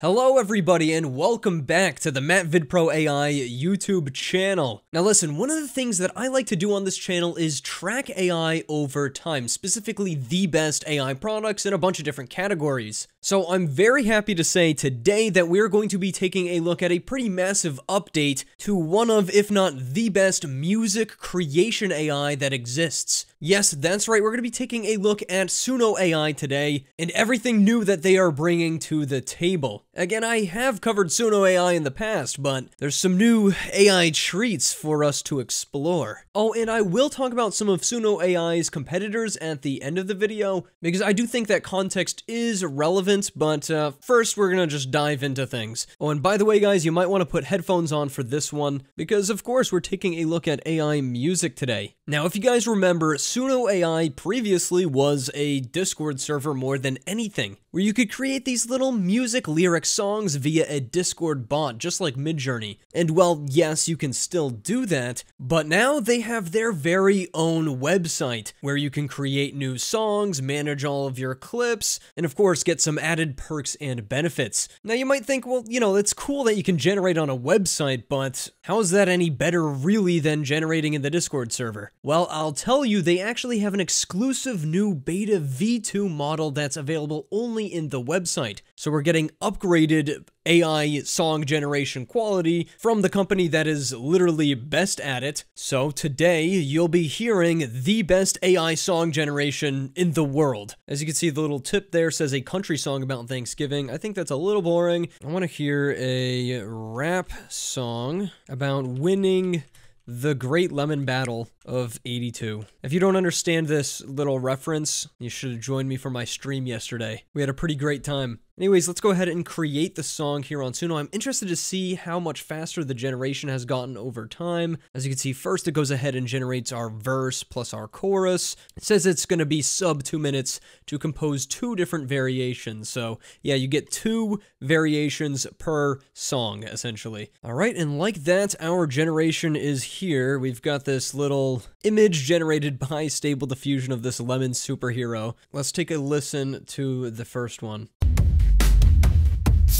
Hello everybody and welcome back to the Matt VidPro AI YouTube channel. Now listen, one of the things that I like to do on this channel is track AI over time, specifically the best AI products in a bunch of different categories. So I'm very happy to say today that we're going to be taking a look at a pretty massive update to one of, if not the best, music creation AI that exists. Yes, that's right, we're going to be taking a look at Suno AI today and everything new that they are bringing to the table. Again, I have covered Suno AI in the past, but there's some new AI treats for us to explore. Oh, and I will talk about some of Suno AI's competitors at the end of the video, because I do think that context is relevant, but uh, first we're gonna just dive into things. Oh, and by the way, guys, you might want to put headphones on for this one, because of course we're taking a look at AI music today. Now, if you guys remember, Suno AI previously was a Discord server more than anything, where you could create these little music lyrics songs via a Discord bot, just like Midjourney. And well, yes, you can still do that, but now they have their very own website where you can create new songs, manage all of your clips, and of course get some added perks and benefits. Now you might think, well, you know, it's cool that you can generate on a website, but how is that any better really than generating in the Discord server? Well, I'll tell you, they actually have an exclusive new beta v2 model that's available only in the website. So we're getting upgraded AI song generation quality from the company that is literally best at it. So today you'll be hearing the best AI song generation in the world. As you can see, the little tip there says a country song about Thanksgiving. I think that's a little boring. I want to hear a rap song about winning the Great Lemon Battle of 82. If you don't understand this little reference, you should have joined me for my stream yesterday. We had a pretty great time. Anyways, let's go ahead and create the song here on Suno. I'm interested to see how much faster the generation has gotten over time. As you can see, first it goes ahead and generates our verse plus our chorus. It says it's going to be sub two minutes to compose two different variations. So yeah, you get two variations per song, essentially. All right, and like that, our generation is here. We've got this little image generated by Stable Diffusion of this lemon superhero. Let's take a listen to the first one.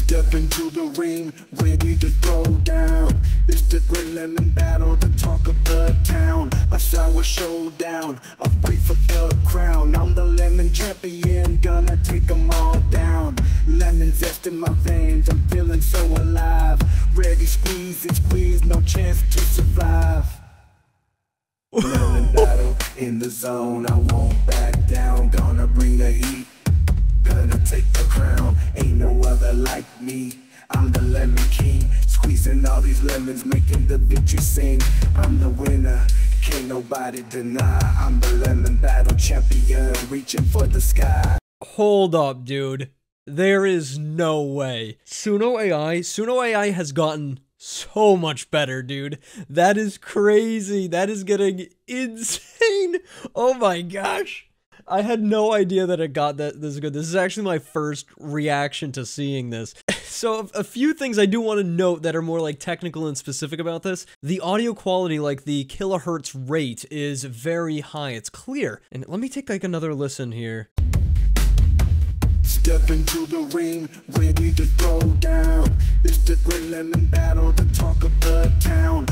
Step into the ring, ready to throw down. It's the great lemon battle, the talk of the town. A sour showdown, a fight for the crown. I'm the lemon champion, gonna take them all down. Lemon zest in my veins, I'm feeling so alive. Ready, squeeze and squeeze, no chance to survive. lemon battle in the zone, I won't back down. Gonna bring the heat gonna take the crown. Ain't no other like me. I'm the lemon king, squeezing all these lemons, making the victory sing. I'm the winner, can't nobody deny. I'm the lemon battle champion, reaching for the sky. Hold up, dude. There is no way. Suno AI, Suno AI has gotten so much better, dude. That is crazy. That is getting insane. Oh my gosh. I had no idea that it got that this good. This is actually my first reaction to seeing this. so a few things I do want to note that are more like technical and specific about this. The audio quality, like the kilohertz rate, is very high. It's clear. And let me take like another listen here. Step into the ring, ready to throw down. It's the battle, the talk of the town.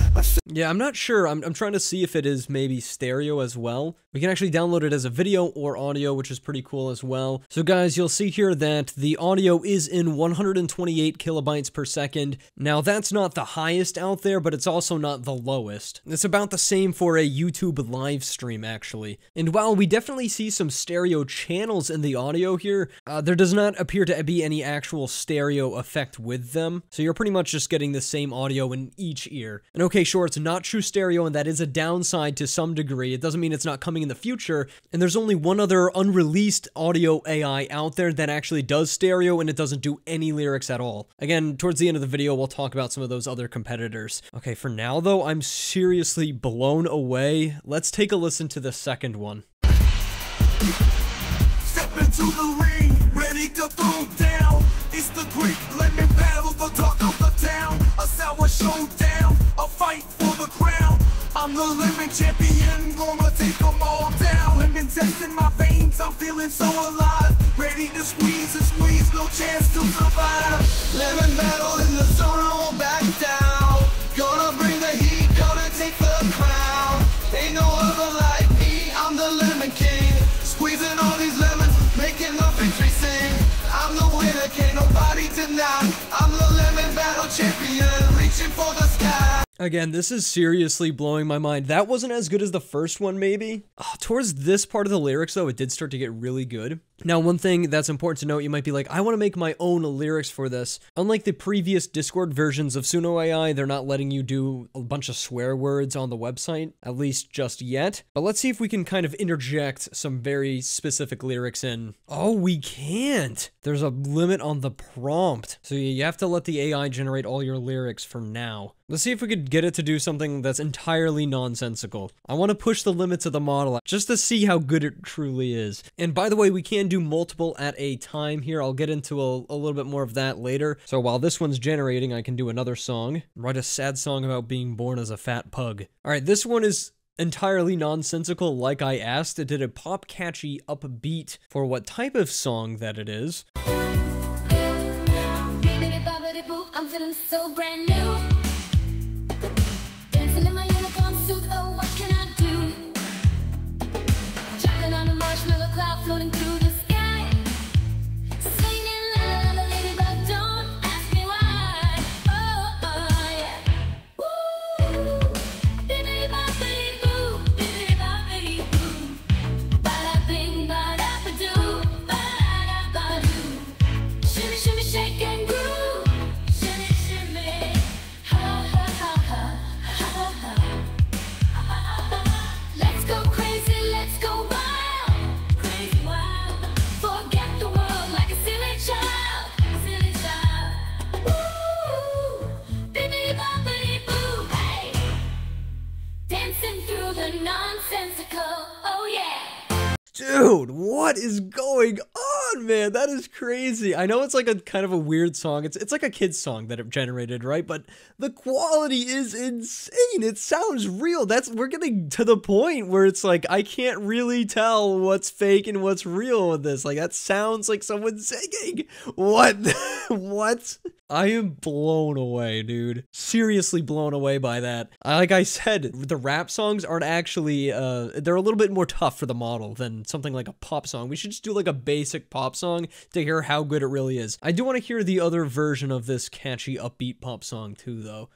Yeah, I'm not sure. I'm, I'm trying to see if it is maybe stereo as well. We can actually download it as a video or audio, which is pretty cool as well. So guys, you'll see here that the audio is in 128 kilobytes per second. Now that's not the highest out there, but it's also not the lowest. It's about the same for a YouTube live stream, actually. And while we definitely see some stereo channels in the audio here, uh, there does not appear to be any actual stereo effect with them. So you're pretty much just getting the same audio in each ear. And okay, sure, it's not true stereo, and that is a downside to some degree. It doesn't mean it's not coming in the future. And there's only one other unreleased audio AI out there that actually does stereo, and it doesn't do any lyrics at all. Again, towards the end of the video, we'll talk about some of those other competitors. Okay, for now though, I'm seriously blown away. Let's take a listen to the second one into the ring, ready to throw down. It's the Greek me battle, the talk of the town. A sour showdown, a fight for the crown. I'm the lemon champion, gonna take them all down. I've been testing my veins, I'm feeling so alive. Ready to squeeze and squeeze, no chance to survive. Lemon battle in the zone, I won't back down. Gonna bring the heat, gonna take the crown. Ain't no other like me, I'm the lemon king. Squeezing all these Again, this is seriously blowing my mind. That wasn't as good as the first one, maybe. Oh, towards this part of the lyrics, though, it did start to get really good. Now, one thing that's important to note, you might be like, I want to make my own lyrics for this. Unlike the previous Discord versions of Suno AI, they're not letting you do a bunch of swear words on the website, at least just yet. But let's see if we can kind of interject some very specific lyrics in. Oh, we can't. There's a limit on the prompt. So you have to let the AI generate all your lyrics for now. Let's see if we could get it to do something that's entirely nonsensical. I want to push the limits of the model just to see how good it truly is. And by the way, we can do multiple at a time here. I'll get into a, a little bit more of that later. So while this one's generating, I can do another song. Write a sad song about being born as a fat pug. All right, this one is entirely nonsensical like I asked. It did a pop catchy upbeat for what type of song that it is. What is going on, man? That is crazy. I know it's like a kind of a weird song. It's it's like a kid's song that it generated, right? But the quality is insane. It sounds real. That's we're getting to the point where it's like I can't really tell what's fake and what's real with this. Like that sounds like someone singing. What? what? I am blown away, dude. Seriously blown away by that. Like I said, the rap songs aren't actually, uh, they're a little bit more tough for the model than something like a pop song. We should just do like a basic pop song to hear how good it really is. I do want to hear the other version of this catchy upbeat pop song too, though.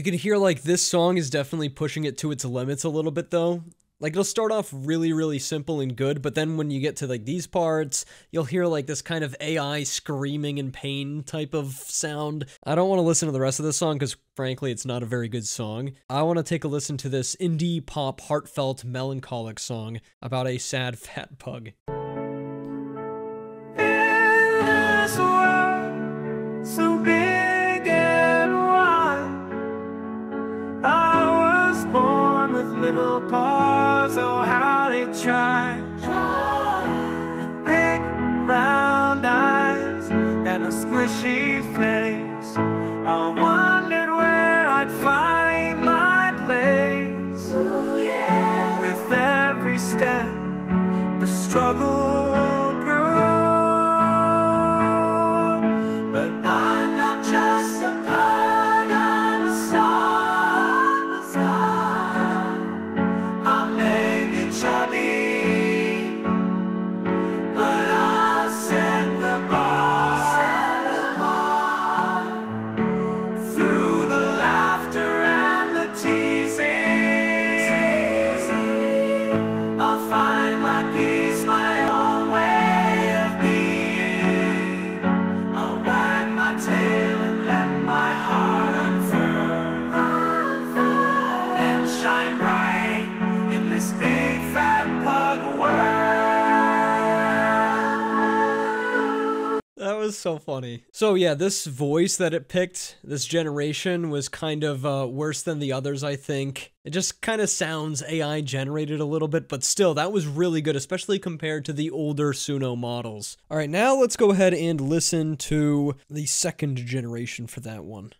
You can hear like this song is definitely pushing it to its limits a little bit though. Like it'll start off really, really simple and good, but then when you get to like these parts, you'll hear like this kind of AI screaming in pain type of sound. I don't want to listen to the rest of this song because frankly, it's not a very good song. I want to take a listen to this indie pop, heartfelt, melancholic song about a sad fat pug. Little paws. Oh, how they try. Big round eyes and a squishy face. I wondered where I'd find my place. With every step the struggle So yeah, this voice that it picked, this generation, was kind of uh, worse than the others. I think it just kind of sounds AI generated a little bit, but still, that was really good, especially compared to the older Suno models. All right, now let's go ahead and listen to the second generation for that one.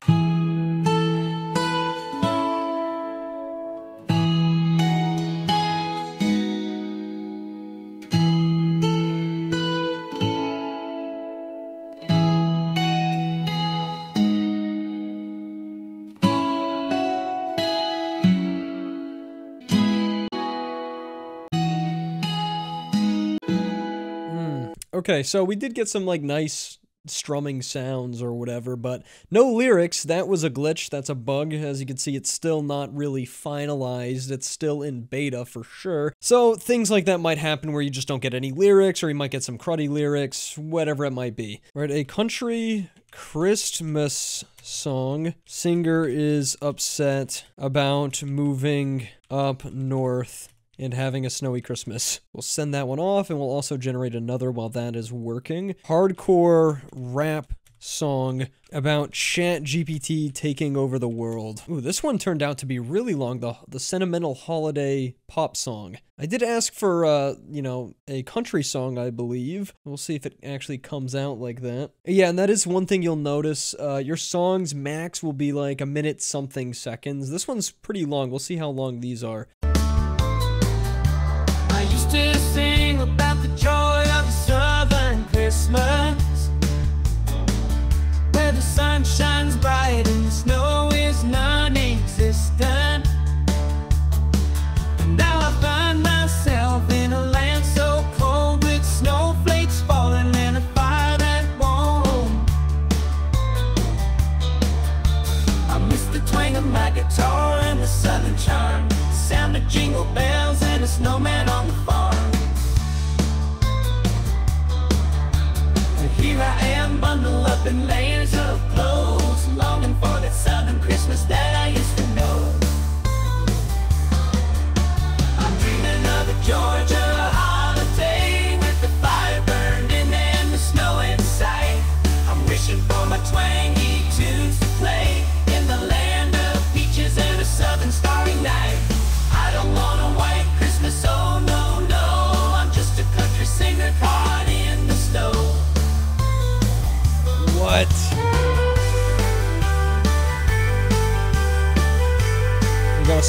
Okay, so we did get some like nice strumming sounds or whatever, but no lyrics. That was a glitch. That's a bug. As you can see, it's still not really finalized. It's still in beta for sure. So things like that might happen where you just don't get any lyrics or you might get some cruddy lyrics, whatever it might be. Right, a country Christmas song. Singer is upset about moving up north and having a snowy Christmas. We'll send that one off and we'll also generate another while that is working. Hardcore rap song about chat gpt taking over the world. Ooh this one turned out to be really long the the sentimental holiday pop song. I did ask for uh you know a country song i believe. We'll see if it actually comes out like that. Yeah and that is one thing you'll notice uh your songs max will be like a minute something seconds. This one's pretty long. We'll see how long these are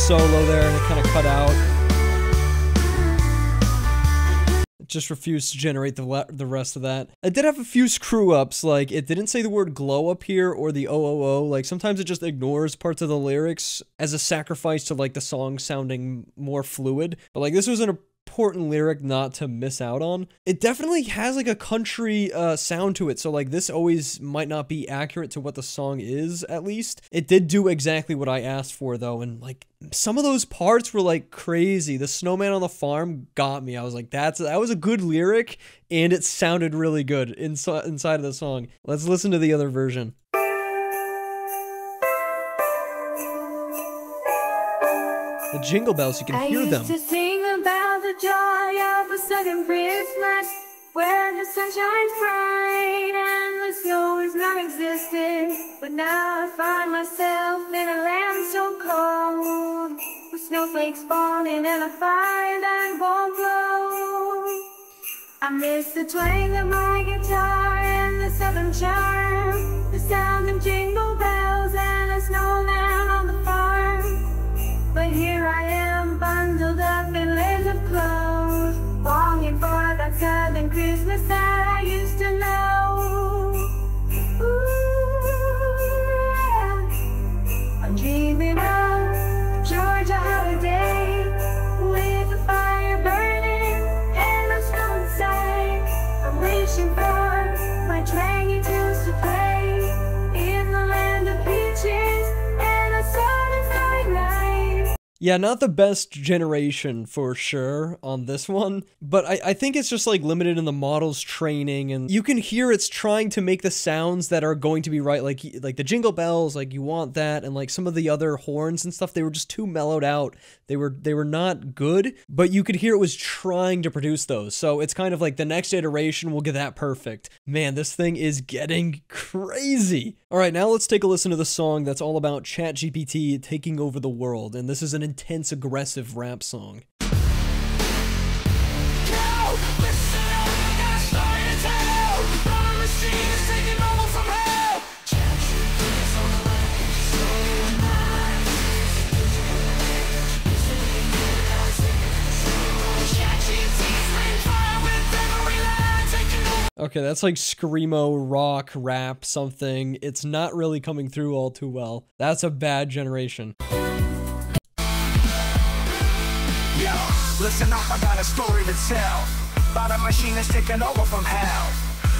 solo there and it kind of cut out It just refused to generate the the rest of that. I did have a few screw ups, like it didn't say the word glow up here or the OOO. Like sometimes it just ignores parts of the lyrics as a sacrifice to like the song sounding more fluid. But like this was an important lyric not to miss out on. It definitely has like a country uh, sound to it, so like this always might not be accurate to what the song is. At least it did do exactly what I asked for though, and like some of those parts were like crazy. The snowman on the farm got me. I was like, that's that was a good lyric, and it sounded really good inside inside of the song. Let's listen to the other version. The jingle bells, you can hear them. Southern Christmas Where the sun shines bright and the snow is non-existent But now I find myself in a land so cold With snowflakes falling and a fire that won't blow. I miss the twang of my guitar and the southern charm The sound of jingle bells and a snowman on the farm. But here I am, bundled up in layers of clothes, that Christmas that Yeah, not the best generation for sure on this one, but I, I think it's just like limited in the model's training, and you can hear it's trying to make the sounds that are going to be right, like like the jingle bells, like you want that, and like some of the other horns and stuff. They were just too mellowed out. They were they were not good, but you could hear it was trying to produce those. So it's kind of like the next iteration will get that perfect. Man, this thing is getting crazy. All right, now let's take a listen to the song that's all about ChatGPT taking over the world, and this is an intense, aggressive rap song. Okay, that's like screamo rock rap something. It's not really coming through all too well. That's a bad generation. Listen up, I got a story to tell. About a machine that's taking over from hell.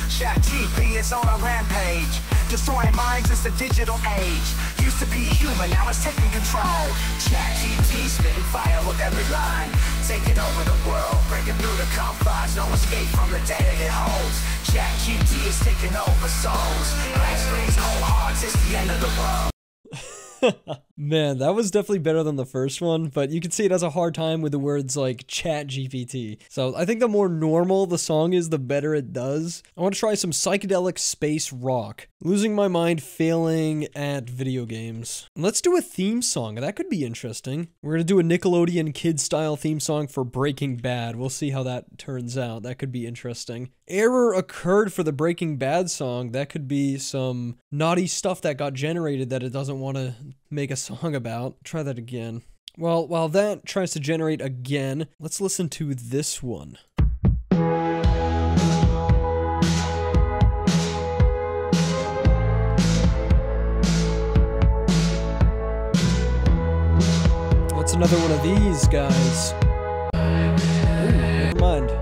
Chat GP is on a rampage. Destroying minds, it's the digital age. Used to be human, now it's taking control. Chat GP spitting fire with every line. Taking over the world, breaking through the confines. No escape from the data it holds. Chat GP is taking over souls. Black screens, whole hearts, it's the end of the world. Man, that was definitely better than the first one, but you can see it has a hard time with the words like chat GPT. So I think the more normal the song is, the better it does. I want to try some psychedelic space rock. Losing my mind failing at video games. Let's do a theme song. That could be interesting. We're going to do a Nickelodeon kid style theme song for Breaking Bad. We'll see how that turns out. That could be interesting. Error occurred for the Breaking Bad song. That could be some naughty stuff that got generated that it doesn't want to make a song about. Try that again. Well, while that tries to generate again, let's listen to this one. What's another one of these guys? Ooh, never mind.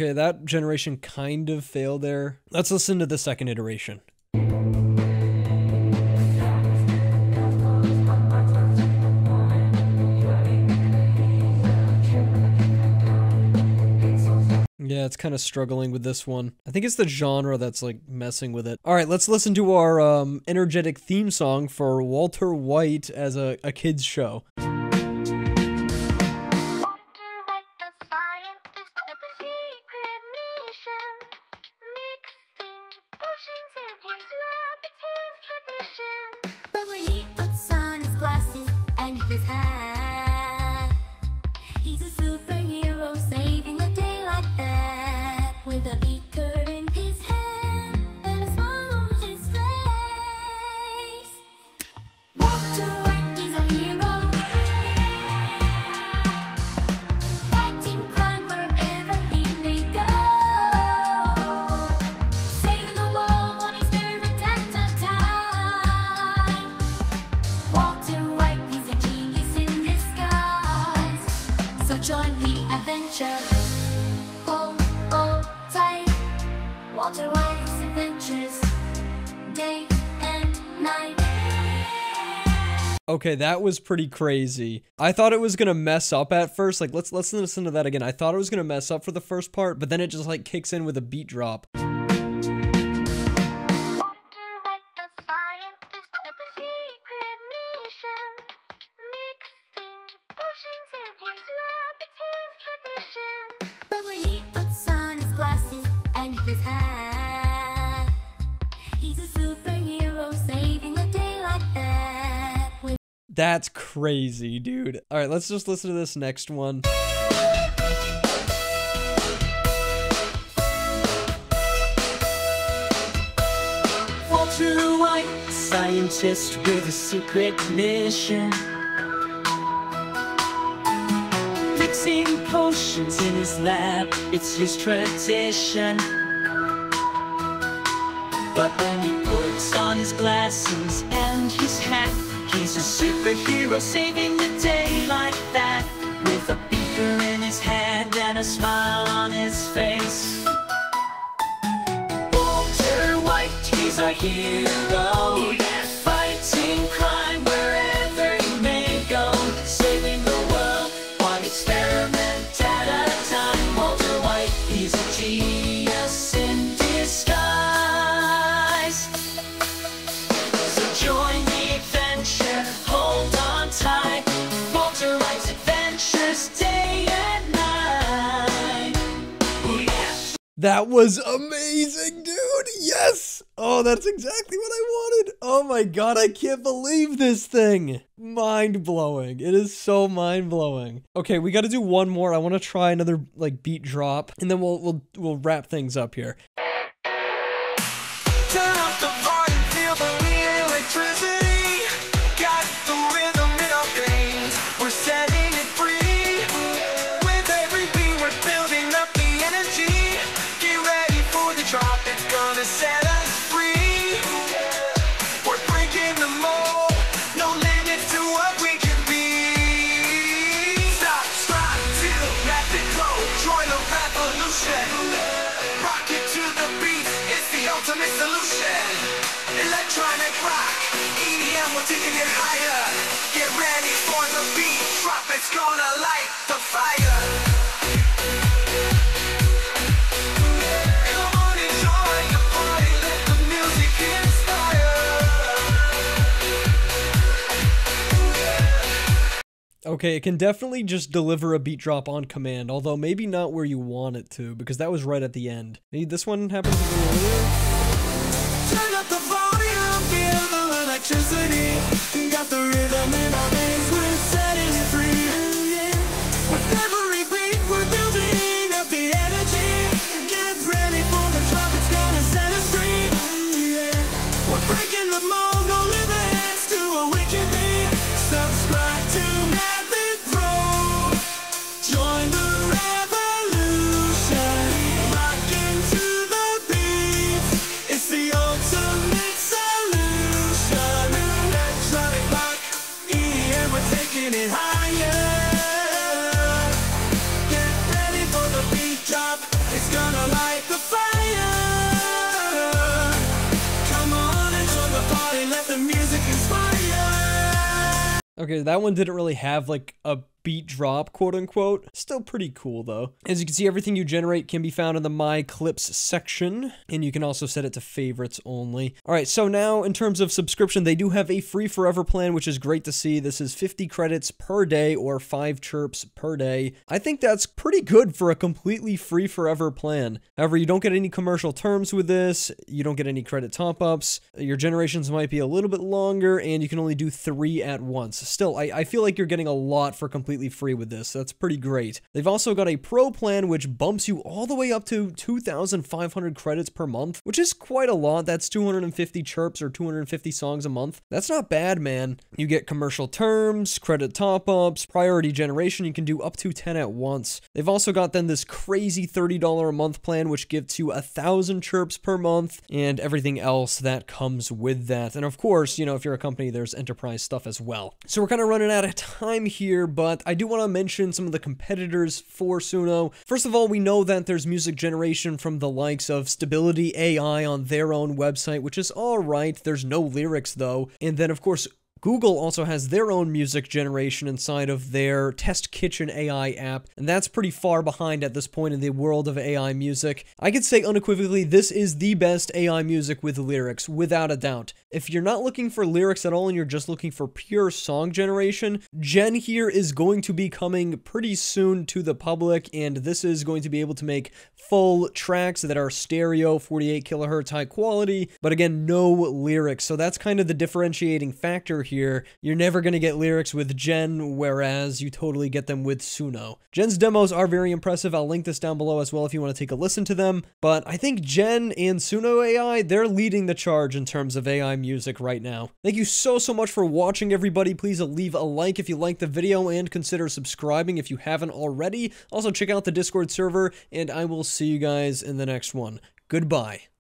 Okay, that generation kind of failed there. Let's listen to the second iteration. Yeah, it's kind of struggling with this one. I think it's the genre that's like messing with it. All right, let's listen to our um, energetic theme song for Walter White as a, a kids show. Adventure. Tight. Adventures. Day and night. Okay, that was pretty crazy. I thought it was gonna mess up at first. Like, let's let's listen to that again. I thought it was gonna mess up for the first part, but then it just like kicks in with a beat drop. That's crazy, dude. All right, let's just listen to this next one. Walter White, scientist with a secret mission. Mixing potions in his lab, it's his tradition. But when he puts on his glasses and his hat, a superhero saving the day like that. With a beaker in his hand and a smile on his face. Walter White, he's our hero. That was amazing, dude. Yes. Oh, that's exactly what I wanted. Oh my god, I can't believe this thing. Mind blowing. It is so mind blowing. Okay, we got to do one more. I want to try another like beat drop, and then we'll we'll we'll wrap things up here. Okay, it can definitely just deliver a beat drop on command, although maybe not where you want it to, because that was right at the end. Maybe this one happens earlier. Turn up the volume, feel the electricity. Got the rhythm in our Okay, that one didn't really have like a beat drop, quote unquote. Still pretty cool though. As you can see, everything you generate can be found in the My Clips section, and you can also set it to favorites only. All right, so now in terms of subscription, they do have a free forever plan, which is great to see. This is 50 credits per day or 5 chirps per day. I think that's pretty good for a completely free forever plan. However, you don't get any commercial terms with this, you don't get any credit top ups, your generations might be a little bit longer, and you can only do three at once. Still, I, I feel like you're getting a lot for completely free with this. That's pretty great. They've also got a pro plan, which bumps you all the way up to 2,500 credits per month, which is quite a lot. That's 250 chirps or 250 songs a month. That's not bad, man. You get commercial terms, credit top ups, priority generation. You can do up to 10 at once. They've also got then this crazy $30 a month plan, which gives you a thousand chirps per month and everything else that comes with that. And of course, you know, if you're a company, there's enterprise stuff as well. So we're kind of running out of time here, but I do want to mention some of the competitors for Suno. First of all, we know that there's music generation from the likes of Stability AI on their own website, which is alright. There's no lyrics though. And then, of course, Google also has their own music generation inside of their Test Kitchen AI app, and that's pretty far behind at this point in the world of AI music. I could say unequivocally this is the best AI music with lyrics, without a doubt. If you're not looking for lyrics at all and you're just looking for pure song generation, JEN here is going to be coming pretty soon to the public, and this is going to be able to make full tracks that are stereo, 48 kilohertz high quality, but again, no lyrics. So that's kind of the differentiating factor here. You're never going to get lyrics with JEN, whereas you totally get them with Suno. JEN's demos are very impressive. I'll link this down below as well if you want to take a listen to them. But I think Gen and Suno AI, they're leading the charge in terms of AI music right now. Thank you so, so much for watching, everybody. Please leave a like if you liked the video and consider subscribing if you haven't already. Also, check out the Discord server, and I will see you guys in the next one. Goodbye.